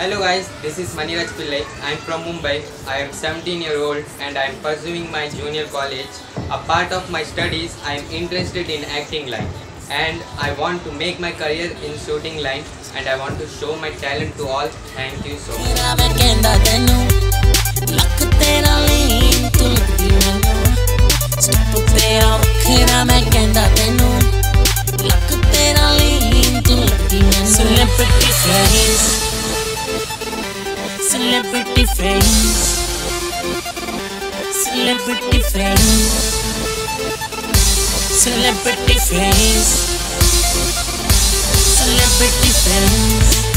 Hello guys, this is Maniraj Pillai. I am from Mumbai. I am 17 year old and I am pursuing my junior college. A part of my studies, I am interested in acting line and I want to make my career in shooting line and I want to show my talent to all. Thank you so much. Celebrity Face. Celebrity Face. Celebrity Face. Celebrity Face